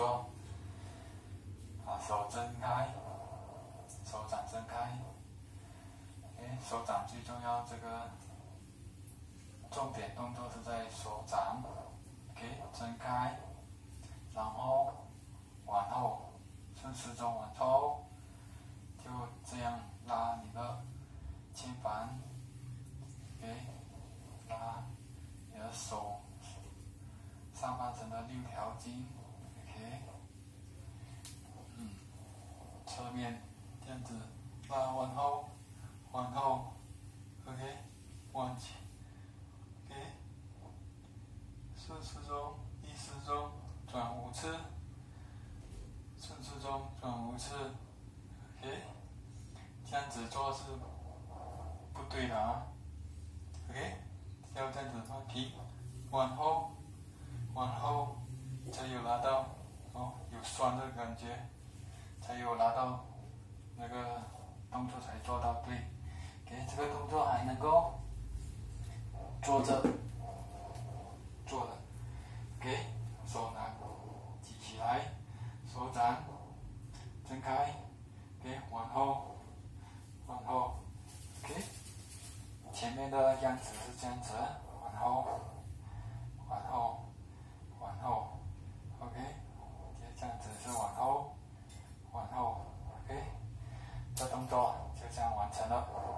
做，啊，手睁开，手掌睁开，OK，手掌最重要，这个重点动作是在手掌，OK，睁开，然后往后，顺时钟往后，就这样拉你的肩膀，OK，拉你的手。上半身的六条筋，OK，嗯，侧面这样子拉往后，往后，OK，往前，OK，顺时钟、逆时钟转五次，顺时钟转五次，OK，这样子做是不对的啊，OK，要这样子放平，往后。往后才有拉到，哦，有酸的感觉，才有拿到那个动作才做到对。给这个动作还能够坐着做的，给手拿举起来，手掌睁开，给往后往后给前面的样子是这样子，往后。这动作就这样完成了。